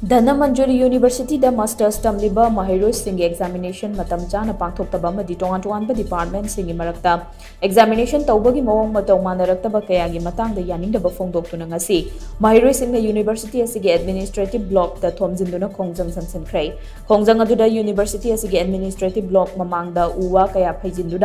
धनमंजुरी university मस्टर्स तमीब महरूसिंग examination चा पाथ्तम तोान तोान department examination तब की मौ मौ मानरब क्या की मांगब फोदी महरूसिंग यूनिवर्सीटी एडमिनीस्ट्रेटिव ब्लॉक थोजिंद खोजंग संसनख्रे खोजंग यूनिवर्सीटी एडमिनीस्ट्रेटिव ब्लॉक ममद उ क्या फैजिंद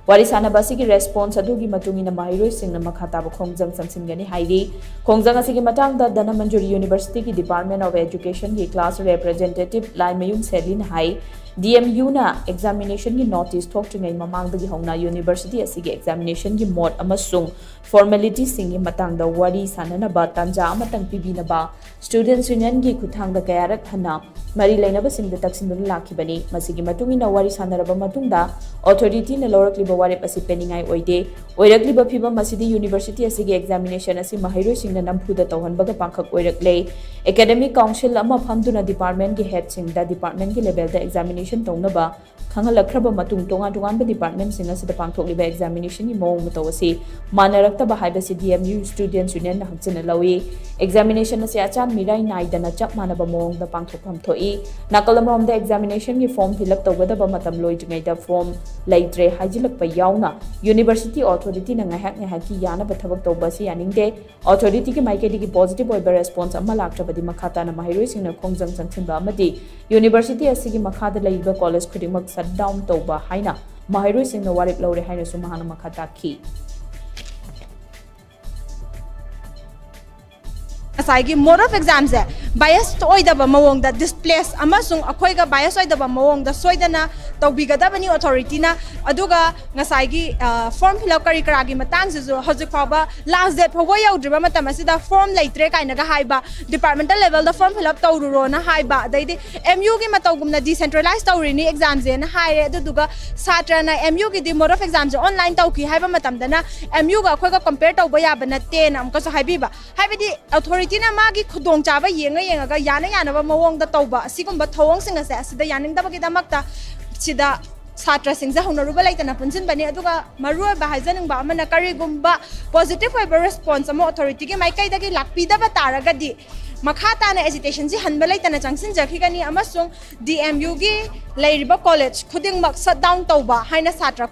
वारी साब की रेस्पोंस मैं ताब खोज चमसीगनी खोजों धनमंजूरी यूनिवर्सीटी की डिपार्टमेंट ऑफ़ एजुकेशन की क्लास रेप्रेजेंटेटिव लाइमयूम सेलिन है डीएम यू एग्जामीनेशन की नोटिस थोड़ी ममानी होना यूनिवर्सीटी की एग्जामीनेशन की मोट फॉर्मेलिटी वारी सानब तंजा पीब स्टूडेंट यूनियन की खुद क्या हना मरी लेनबी तक लाखी वारी सानब ऑथोरीटी लौरब वेब पेनी पेनीे वरग्ब फीम यूनीसीटी असगे एक्जामीनेशन महरों नमफूद तौहबग पाखले एकेडमी काउंसिल डिपार्टमेंट के हेड सिंह डिपार्टमेंट के लेवल एक्जामीनेशन तौब खाला तोह तोब डिपार्टमेंट पाठ्ब एक्जामीनेशन मौम तौ से मानरतब है डीएम यू स्टूडेंट यूनियन हमचन लौ एक्जामीनेशन से अचान मीरा नाइद चप मानव मौम पाठी नाकल एक्जामीनेशन की फॉर्म फिलप तौदब लोजुद फॉर्म लेट्रे हजल्त तोंगा तोंगानब डिपार्टमेंट सिंग असिदा पांथोकलिबा examination gi mong mutaw asi manaraktaba haibasi DMU students union na hangchina lawi examination asi achan mirai nai dana chap manaba mong da pangthokam thoi nakalamrom da examination gi form fill up tawgada matam loi jingai da form leitre hajilak pa yauna university authority na ngahak ngahak ki yana ba thabak tawba si yaningde authority ki maike di positive oiba response amma laktrabadi makhata na mahiroi sing na khongjang changchinba amadi university asi gi makhada ꯂꯩꯔꯤꯕ college ꯈꯨꯗꯤꯡꯃꯛ ꯁꯠ down ꯇꯧꯕ ꯍꯥꯏꯅ ꯃꯍꯩꯔꯣꯏꯁꯤꯡꯅ ꯋꯥꯔꯦꯞ ꯂꯧꯔꯦ ꯍꯥꯏꯅꯁꯨ ꯃꯍꯥꯛꯅ ꯃꯈꯥ ꯇꯥꯈꯤ ꯉꯁꯥꯏꯒꯤ ꯃꯣꯗ ꯑꯣꯐ ꯑꯦꯛꯖꯥꯝꯁꯦ ꯕꯥꯏꯁ ꯑꯣꯏꯗꯕ ꯃꯑꯣꯡꯗ ꯗꯤꯁꯄ꯭ꯂꯦꯁ ꯑꯃꯁꯨꯡ ꯑꯩꯈꯣꯏꯒ ꯕꯥꯏꯁ ꯑꯣꯏꯗꯕ ꯃꯑꯣꯡꯗ ꯁꯣꯏꯗꯅ ꯇꯧꯕꯤꯒꯗꯕꯅꯤ ꯑꯣꯊꯣꯔꯤꯇꯤꯅ ꯑꯗꯨꯒ ꯉꯁꯥꯏꯒꯤ ꯐꯣꯔꯝ ꯐꯤꯜ ꯑꯞ ꯀꯔꯤ ꯀꯔꯥꯒꯤ ꯃꯇꯥꯡꯁꯤꯁꯨ ꯍꯧꯖꯤꯛ ꯐꯥꯎꯕ ꯂꯥꯁ ꯗꯦꯠ ꯐꯥꯎꯕ ꯌꯧꯗ꯭ꯔꯤꯕ ꯃꯇꯝ ꯑꯁꯤꯗ ꯐꯣꯔꯝ ꯂꯩꯇ꯭ꯔꯦ ꯀꯥꯏꯅꯒ ꯍꯥꯏꯕ ꯗꯤꯄꯥꯔꯠꯃꯦꯟꯇꯦꯜ ꯂꯦꯚꯦꯜꯗ ꯐꯣꯔꯝ ꯐꯤꯜ ꯑꯞ ꯇꯧꯔꯨꯔꯣꯅ ꯍꯥꯏꯕ ꯑꯗꯩꯗꯤ ꯑꯦꯝ ꯌꯨꯒꯤ ꯃꯇꯧꯒꯨꯝꯅ ꯗꯤꯁꯦꯟꯇ꯭ꯔꯦꯂꯥꯏꯁ ꯇꯧꯔꯤꯅꯤ ꯑꯦꯛꯖꯥꯝꯁꯦꯅ ꯍꯥꯏꯔꯦ ꯑꯗꯨꯗꯨꯒ ꯁꯥꯇ꯭ꯔꯅ ꯑꯦꯝ ꯌꯨꯒꯤꯗꯤ ꯃꯣꯗ ꯑꯣꯐ ꯑꯦꯛꯖꯥꯝꯁꯦ ꯑꯣꯟꯂꯥꯏꯟ ꯇꯧꯈꯤ ꯍꯥꯏꯕ ꯃꯇꯝꯗꯅ ꯑꯦꯝ ꯌꯨꯒ ꯑꯩꯈꯣꯏꯒ ꯀꯝꯄꯦꯌꯔ ꯇꯧꯕ ꯌꯥꯕ ꯅꯠꯇꯦꯅ ꯑꯃꯨꯛꯀꯁꯨ ꯍꯥꯏꯕꯤꯕ ꯍꯥꯏꯕꯗꯤ ꯑꯣꯊꯣꯔꯤꯇꯤꯅ ꯃꯥꯒꯤ ꯈꯨꯗꯣꯡꯆꯥꯕ ꯌꯦꯡꯉ ꯌꯦꯡꯉꯒ ꯌꯥꯅ ꯌꯥꯅꯕ ꯃꯑꯣꯡꯗ ꯇꯧꯕ ꯑꯁꯤꯒꯨꯝꯕ ꯊꯧꯑꯣꯡꯁꯤꯡ ꯑꯁꯦ ꯑꯁꯤꯗ ꯌꯥꯅꯤꯡꯗꯕꯒꯤꯗꯃꯛꯇ ꯁꯤꯗ ꯁꯥꯇ꯭ꯔꯁꯤꯡꯁꯦ ꯍꯧꯅꯔꯨꯕ ꯂꯩꯇꯅ ꯄꯨꯟꯁꯤꯟꯕꯅꯤ ꯑꯗꯨꯒ ꯃꯔꯨꯑꯣꯏꯕ ꯍꯥꯏꯖꯅꯤꯡꯕ ꯑꯃꯅ ꯀꯔꯤꯒꯨꯝꯕ ꯄꯣꯖꯤꯇꯤꯚ ꯑꯣꯏꯕ ꯔꯦꯁꯄꯣꯟꯁ ꯑꯃ ꯑꯣꯊꯣꯔꯤꯇꯤꯒꯤ ꯃꯥꯏꯀꯩꯗꯒꯤ ꯂꯥꯛꯄꯤꯗꯕ ꯇꯥꯔꯒꯗꯤ ꯃꯈꯥ ꯇꯥꯅ ꯑꯦꯖꯤꯇꯦꯁꯟꯁꯤ ꯍꯟꯕ ꯂꯩꯇꯅ ꯆꯪꯁꯤꯟꯖꯈꯤꯒꯅꯤ ꯑꯃꯁꯨꯡ ꯗꯤ ꯑꯦꯝ ꯌꯨꯒꯤ ꯂꯩꯔꯤꯕ ꯀꯣꯂꯦꯖ ꯈꯨꯗꯤꯡꯃꯛ ꯁꯠ ꯗꯥꯎꯟ ꯇꯧꯕ ꯍꯥꯏꯅ ꯁꯥꯇ꯭ꯔ